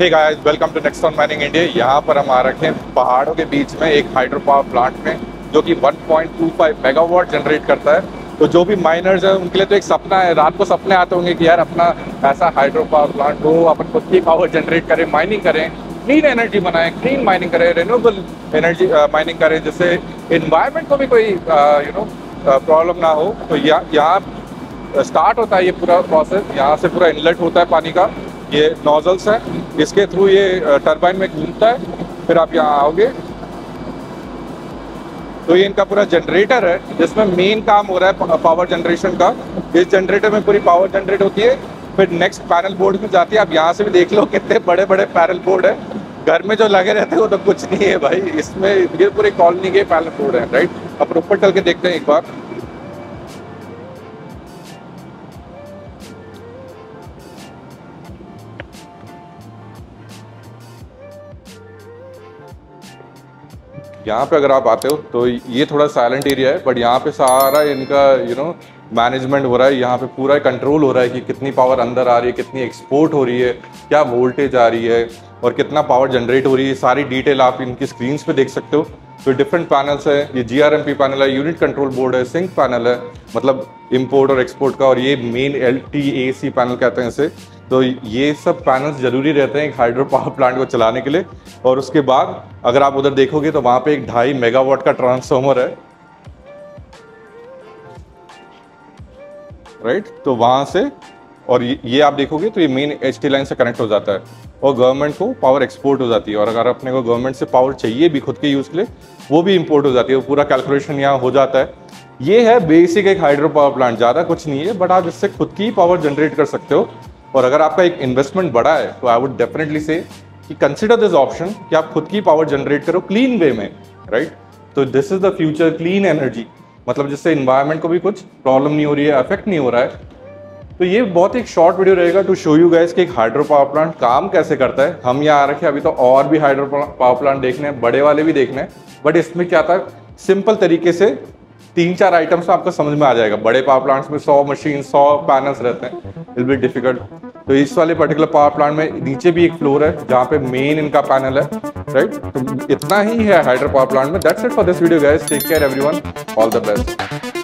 Guys welcome to next mining India यहाँ पर हम आ रखे हैं पहाड़ों के बीच में एक हाइड्रो पावर प्लांट में, जो कि 1.25 मेगावाट जनरेट करता है। तो जो भी माइनर्स हैं, उनके लिए तो एक सपना है। रात को सपने आते होंगे कि यार अपना ऐसा हाइड्रो पावर प्लांट हो, अपन खुद की पावर जनरेट करें माइनिंग करें क्लीन एनर्जी बनाएँ क्लीन माइनिंग करें रिन्यूएबल एनर्जी माइनिंग करें, जिससे इन्वायरमेंट को भी कोई यू नो प्रॉब्लम ना हो। तो यहाँ स्टार्ट होता है ये पूरा प्रोसेस यहाँ से पूरा इनलेट होता है पानी का। ये नोजल्स है। इसके थ्रू ये टरबाइन में घूमता है। फिर आप यहाँ आओगे। तो ये इनका पूरा जनरेटर है, जिसमें मेन काम हो रहा है पावर जनरेशन का। इस जनरेटर में पूरी पावर जनरेट होती है। फिर नेक्स्ट पैनल बोर्ड में जाती है। आप यहाँ से भी देख लो कितने बड़े बड़े पैनल बोर्ड है। घर में जो लगे रहते हैं, वो तो कुछ नहीं है भाई। इसमें ये पूरी कॉलोनी के पैनल बोर्ड है राइट अब ऊपर चल के देखते हैं एक बार। यहाँ पे अगर आप आते हो तो ये थोड़ा साइलेंट एरिया है बट यहाँ पे सारा इनका यू नो मैनेजमेंट हो रहा है, यहाँ पे पूरा कंट्रोल हो रहा है कि कितनी पावर अंदर आ रही है, कितनी एक्सपोर्ट हो रही है, क्या वोल्टेज आ रही है, और कितना पावर जनरेट हो रही है सारी डिटेल आप इनकी स्क्रीन पे देख सकते हो। तो डिफरेंट पैनल्स है, ये जीआरएमपी पैनल है यूनिट कंट्रोल बोर्ड है सिंक पैनल है मतलब इम्पोर्ट और एक्सपोर्ट का, और ये मेन एल पैनल कहते हैं इसे। तो ये सब पैनल्स ज़रूरी रहते हैं एक हाइड्रो पावर प्लांट को चलाने के लिए। और उसके बाद अगर आप उधर देखोगे तो वहाँ पे एक ढाई मेगावाट का ट्रांसफॉर्मर है। राइट तो वहाँ से और ये आप देखोगे तो ये मेन एचटी लाइन से कनेक्ट हो जाता है। और गवर्नमेंट को पावर एक्सपोर्ट हो जाती है। और अगर अपने को गवर्नमेंट से पावर चाहिए भी खुद के यूज़ के लिए, वो भी इम्पोर्ट हो जाती है। वो पूरा कैलकुलेशन यहाँ हो जाता है। ये है बेसिक एक हाइड्रो पावर प्लांट ज़्यादा कुछ नहीं है बट आप इससे खुद की पावर जनरेट कर सकते हो। और अगर आपका एक इन्वेस्टमेंट बड़ा है तो आई वुड डेफिनेटली से कि कंसिडर दिस ऑप्शन कि आप खुद की पावर जनरेट करो क्लीन वे में राइट तो this is the future clean energy मतलब जिससे इन्वायरमेंट को भी कुछ प्रॉब्लम नहीं हो रही है अफेक्ट नहीं हो रहा है। तो ये बहुत एक शॉर्ट वीडियो रहेगा टू शो यू गैस कि एक हाइड्रो पावर प्लांट काम कैसे करता है। हम यहाँ आ रखे अभी तो और भी हाइड्रो पावर प्लांट देखने हैं, बड़े वाले भी देखने हैं। बट इसमें क्या था सिंपल तरीके से तीन चार आइटम्स तो आपको समझ में आ जाएगा। बड़े पावर प्लांट्स में सौ मशीन सौ पैनल्स रहते हैं। इट बी डिफ़िकल्ट तो इस वाले पर्टिकुलर पावर प्लांट में नीचे भी एक फ्लोर है, जहाँ पे मेन इनका पैनल है राइट तो इतना ही है हाइड्रो पावर प्लांट में। That's it for this video guys take care everyone all the best